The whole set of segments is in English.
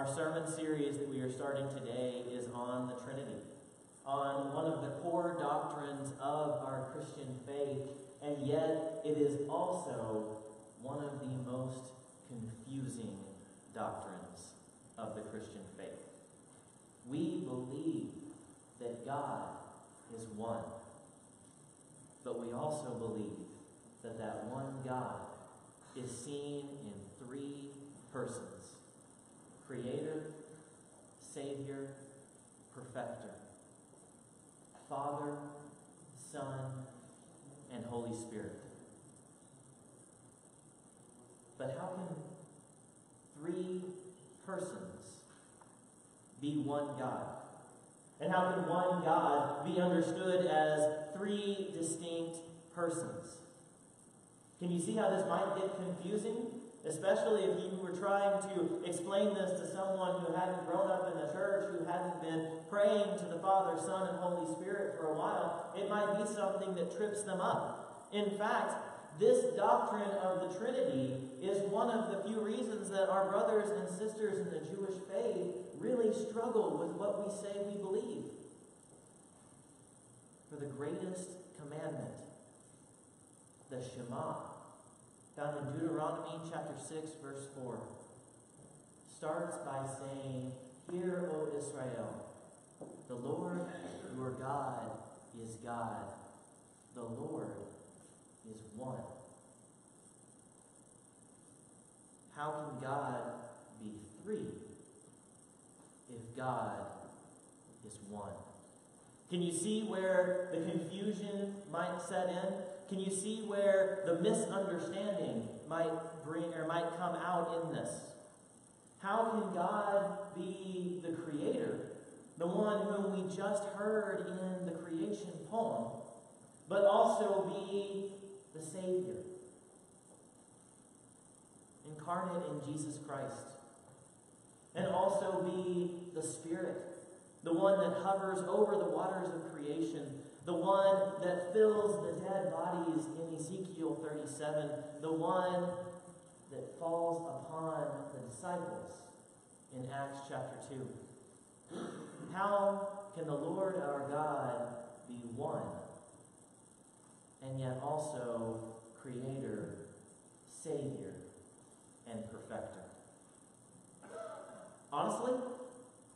Our sermon series that we are starting today is on the Trinity, on one of the core doctrines of our Christian faith, and yet it is also one of the most confusing doctrines of the Christian faith. We believe that God is one, but we also believe that that one God is seen in three persons Creator, Savior, Perfecter, Father, Son, and Holy Spirit. But how can three persons be one God? And how can one God be understood as three distinct persons? Can you see how this might get confusing? Especially if you were trying to explain this to someone who hadn't grown up in the church, who hadn't been praying to the Father, Son, and Holy Spirit for a while, it might be something that trips them up. In fact, this doctrine of the Trinity is one of the few reasons that our brothers and sisters in the Jewish faith really struggle with what we say we believe. For the greatest commandment, the Shema, found in Deuteronomy chapter 6, verse 4, starts by saying, Hear, O Israel, the Lord your God is God. The Lord is one. How can God be three if God is one? Can you see where the confusion might set in? Can you see where the misunderstanding might bring or might come out in this? How can God be the creator, the one whom we just heard in the creation poem, but also be the Savior, incarnate in Jesus Christ, and also be the Spirit, the one that hovers over the waters of creation, the one that fills the dead bodies in Ezekiel 37, the one that falls upon the disciples in Acts chapter 2. How can the Lord our God be one and yet also creator, savior, and perfecter? Honestly,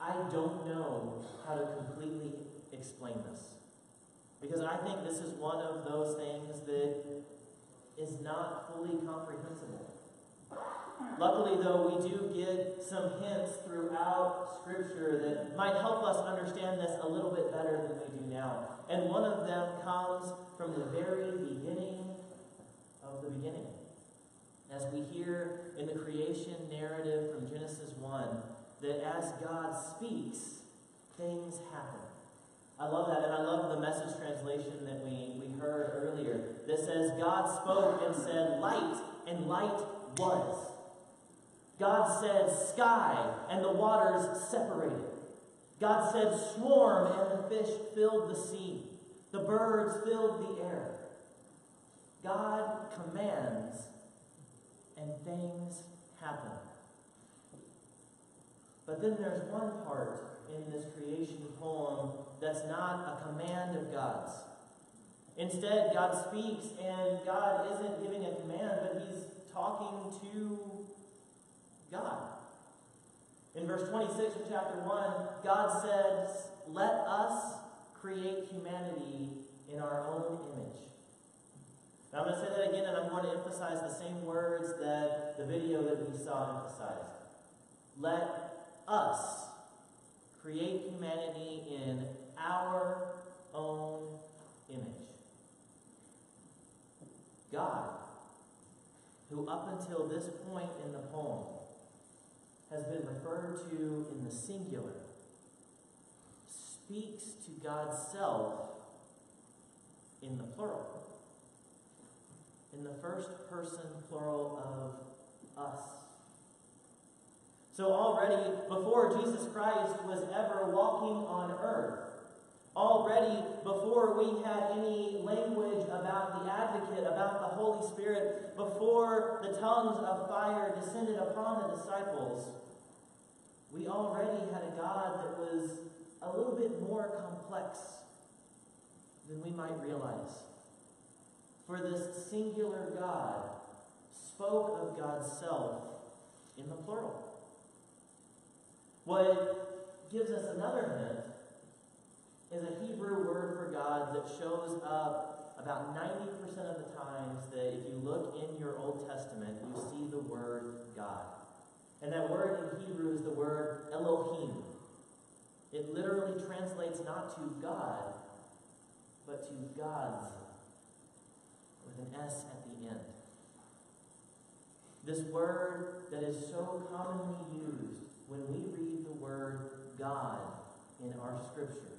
I don't know how to completely explain this. Because I think this is one of those things that is not fully comprehensible. Luckily, though, we do get some hints throughout Scripture that might help us understand this a little bit better than we do now. And one of them comes from the very beginning of the beginning. As we hear in the creation narrative from Genesis 1, that as God speaks, things happen. I love that, and I love the message translation that we, we heard earlier that says, God spoke and said, Light, and light was. God said, Sky, and the waters separated. God said, Swarm, and the fish filled the sea. The birds filled the air. God commands, and things happen. But then there's one part in this creation poem that's not a command of God's. Instead, God speaks, and God isn't giving a command, but He's talking to God. In verse 26 of chapter 1, God says, Let us create humanity in our own image. Now I'm going to say that again, and I'm going to emphasize the same words that the video that we saw emphasized. Let us create humanity in our own image. God, who up until this point in the poem has been referred to in the singular, speaks to God's self in the plural. In the first person plural of us. So already, before Jesus Christ was ever walking on earth, already before we had any language about the advocate, about the Holy Spirit, before the tongues of fire descended upon the disciples, we already had a God that was a little bit more complex than we might realize. For this singular God spoke of God's self in the plural. What gives us another hint is a Hebrew word for God that shows up about 90% of the times that if you look in your Old Testament, you see the word God. And that word in Hebrew is the word Elohim. It literally translates not to God, but to God's, with an S at the end. This word that is so commonly used when we read the word God in our scripture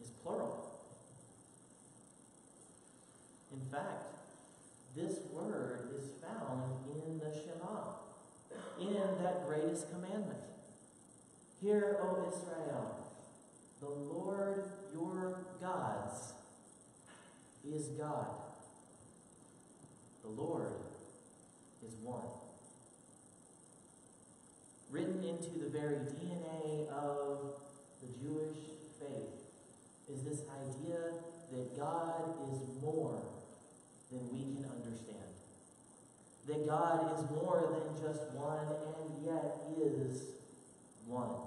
is plural. In fact, this word is found in the Shema, in that greatest commandment. Hear, O Israel, the Lord your God's is God. The Lord is one. Written into the very DNA of the Jewish faith is this idea that God is more than we can understand. That God is more than just one and yet is one.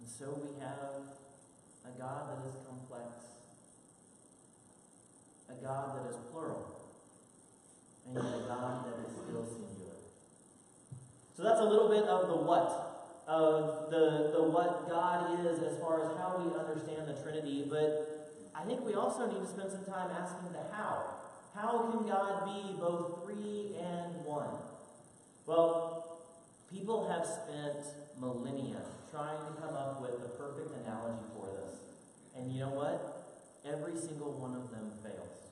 And so we have a God that is complex, a God that is plural, and yet a God that is still singular. So that's a little bit of the what, of the, the what God is as far as how we understand the Trinity, but I think we also need to spend some time asking the how. How can God be both three and one? Well, people have spent millennia trying to come up with the perfect analogy for this. And you know what? Every single one of them fails.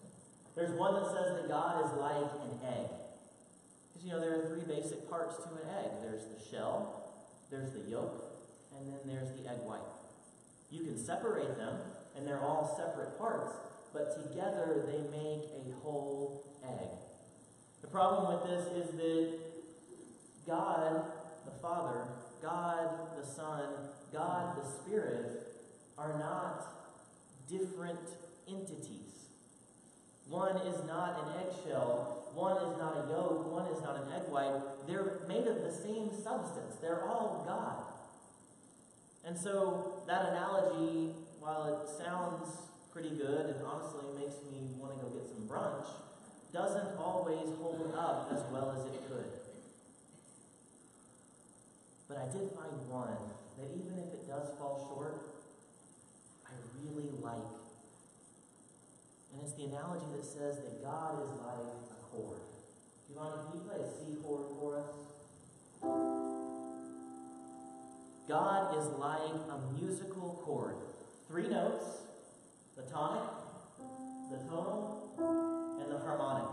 There's one that says that God is like an egg. You know, there are three basic parts to an egg there's the shell, there's the yolk, and then there's the egg white. You can separate them, and they're all separate parts, but together they make a whole egg. The problem with this is that God, the Father, God, the Son, God, the Spirit, are not different entities. One is not an eggshell, one is not a yolk, one is not an egg white. They're made of the same substance. They're all God. And so that analogy, while it sounds pretty good and honestly makes me want to go get some brunch, doesn't always hold up as well as it could. But I did find one that even if it does fall short, I really like. And it's the analogy that says that God is like chord. Giovanni, can you play a C chord for us? God is like a musical chord. Three notes, the tonic, the tonal, and the harmonic.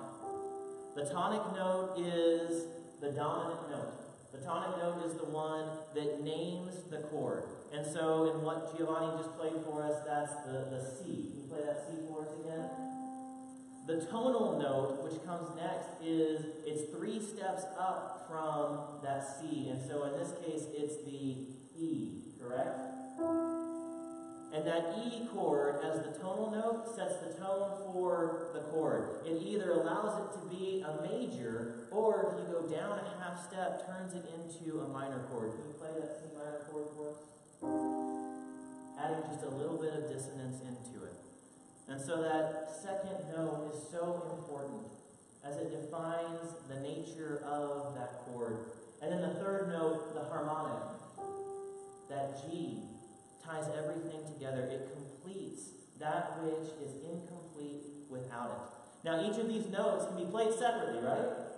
The tonic note is the dominant note. The tonic note is the one that names the chord. And so in what Giovanni just played for us, that's the, the C. Can you play that C for us again? The tonal note, which comes next, is it's three steps up from that C. And so in this case, it's the E, correct? And that E chord, as the tonal note, sets the tone for the chord. It either allows it to be a major, or if you go down a half step, turns it into a minor chord. Can you play that C minor chord for us? Adding just a little bit of dissonance into it. And so that second note is so important as it defines the nature of that chord. And then the third note, the harmonic, that G, ties everything together. It completes that which is incomplete without it. Now, each of these notes can be played separately, right?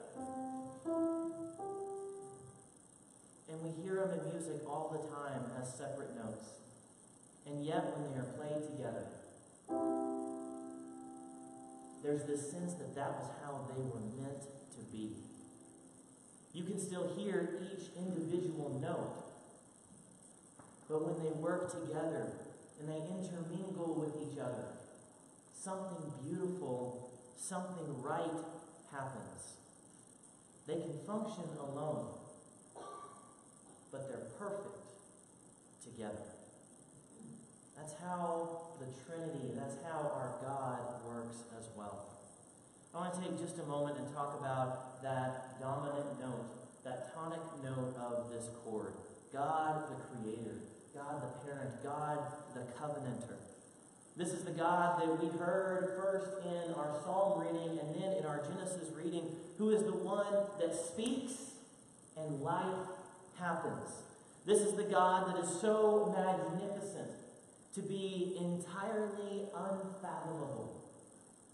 And we hear them in music all the time as separate notes. And yet, when they are played together, there's this sense that that was how they were meant to be. You can still hear each individual note, but when they work together and they intermingle with each other, something beautiful, something right happens. They can function alone, but they're perfect together. That's how the Trinity, that's how our God works as well. I want to take just a moment and talk about that dominant note, that tonic note of this chord. God the Creator, God the Parent, God the Covenanter. This is the God that we heard first in our psalm reading and then in our Genesis reading, who is the one that speaks and life happens. This is the God that is so magnificent to be entirely unfathomable.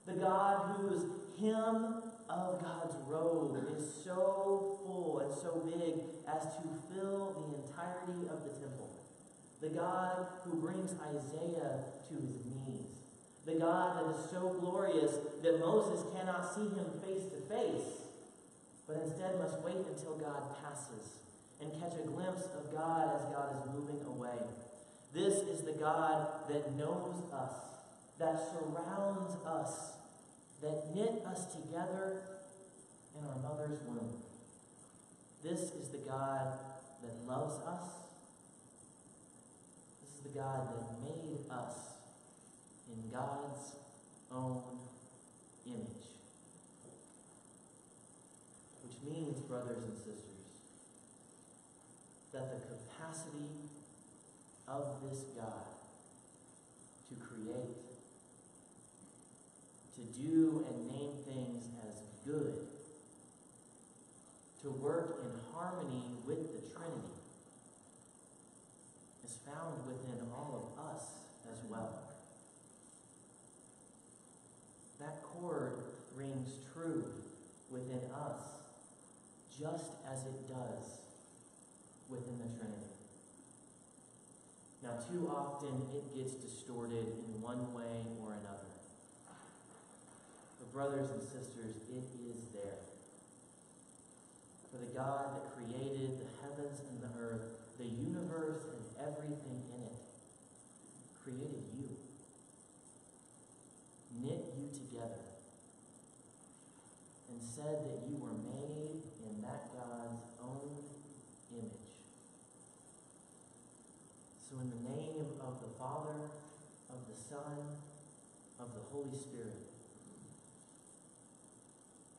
The God whose hymn of God's robe is so full and so big as to fill the entirety of the temple. The God who brings Isaiah to his knees. The God that is so glorious that Moses cannot see him face to face, but instead must wait until God passes and catch a glimpse of God as God is moving away. This is the God that knows us, that surrounds us, that knit us together in our mother's womb. This is the God that loves us. This is the God that made us in God's own image. Which means, brothers and sisters, that the capacity of this God to create, to do and name things as good, to work in harmony with the Trinity, is found within all of us as well. That chord rings true within us just as it does within the Trinity. Now, too often it gets distorted in one way or another. But, brothers and sisters, it is there. For the God that created the heavens and the earth, the universe and everything in it, created you, knit you together, and said that you were made in that God's own image. So, in the name of the Father, of the Son, of the Holy Spirit,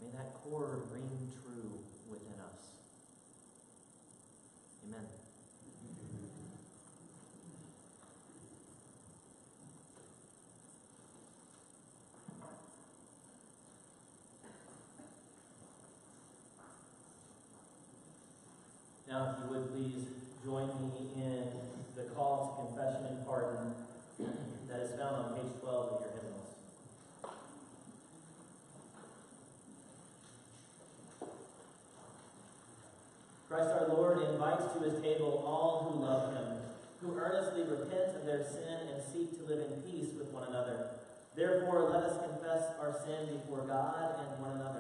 may that chord ring true within us. Amen. Now, if you would please join me in the call to confession and pardon that is found on page 12 of your hymnals. Christ our Lord invites to his table all who love him, who earnestly repent of their sin and seek to live in peace with one another. Therefore, let us confess our sin before God and one another.